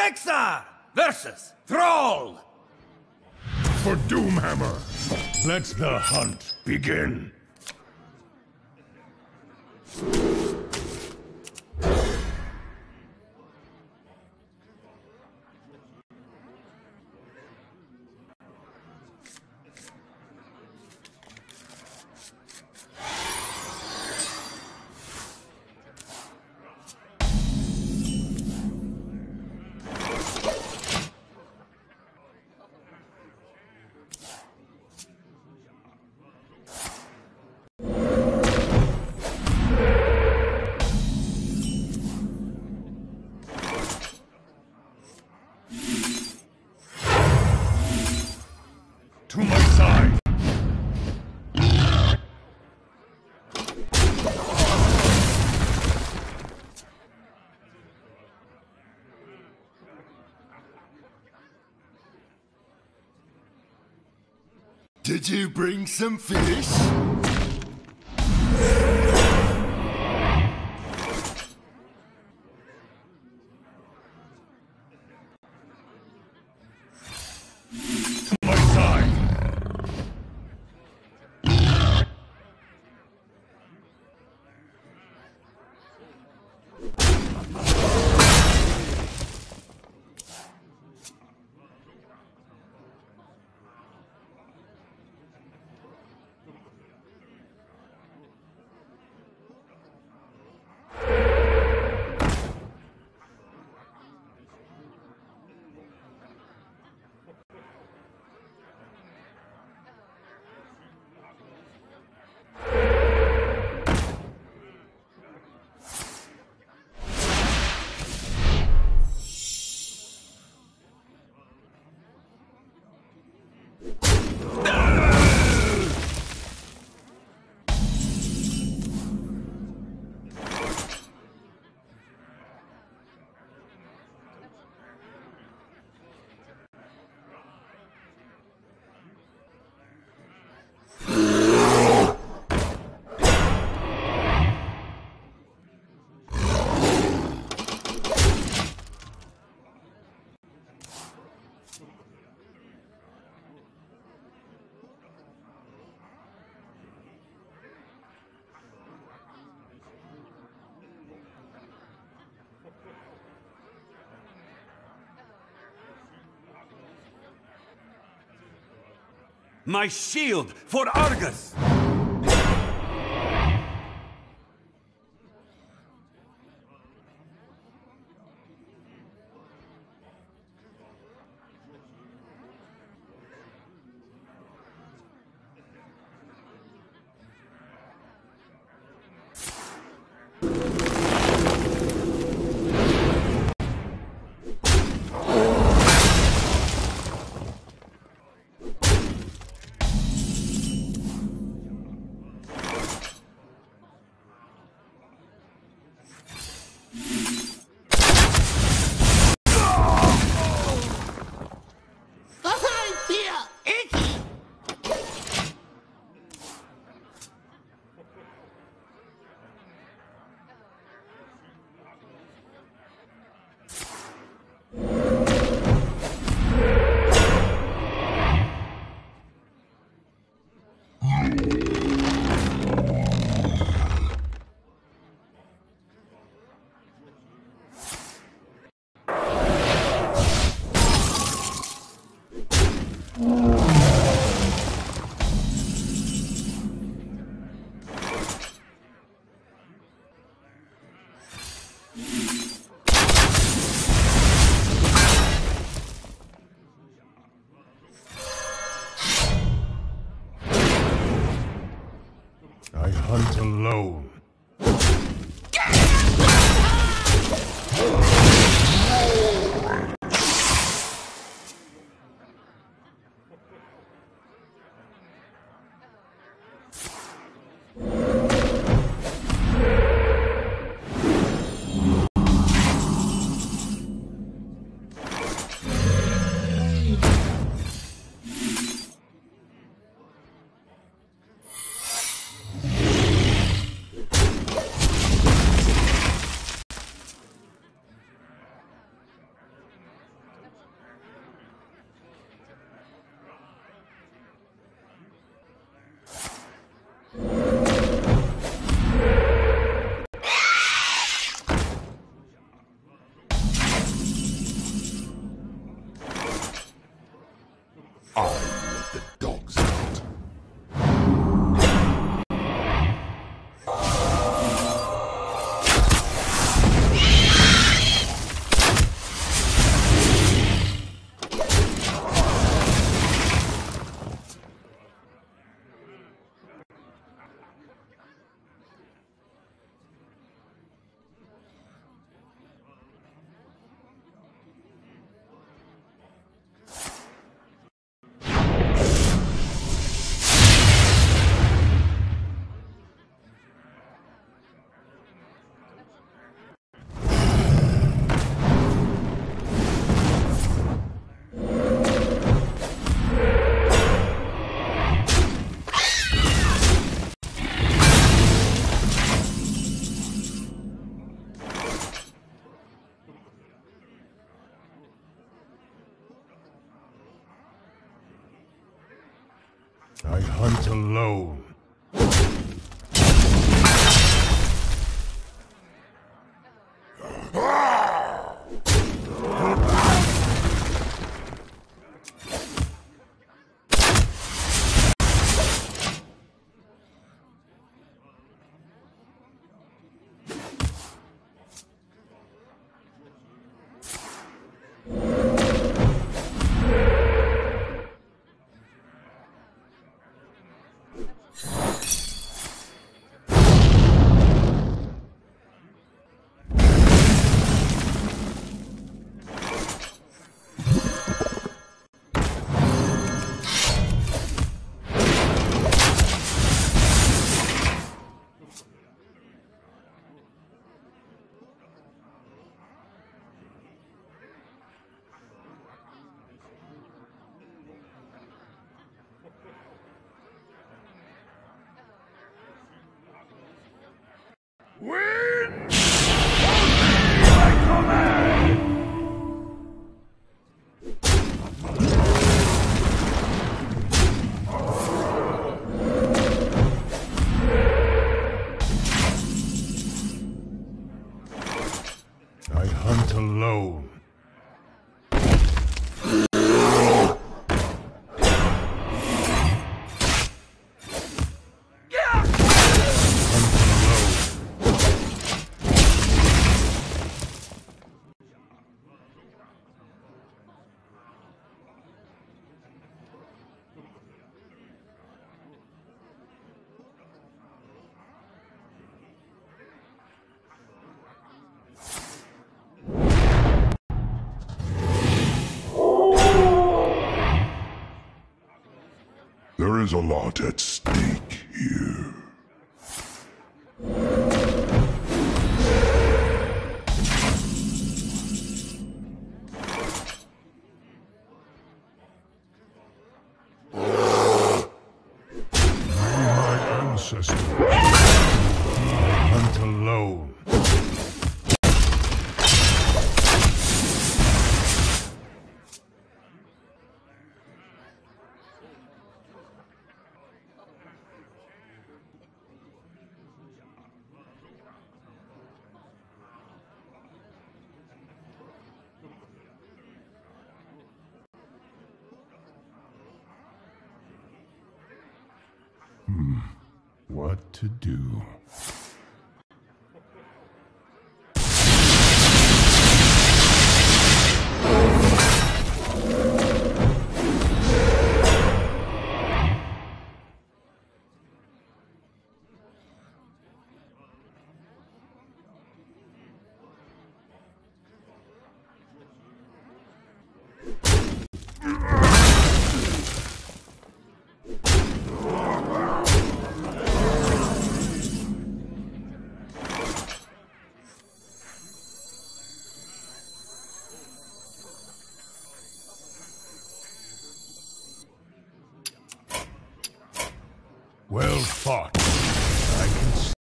Rexxar versus Thrall! For Doomhammer, let the hunt begin. Did you bring some fish? My shield for Argus! I I hunt alone. I I hunt alone. I There is a lot at stake here. What to do? Well fought.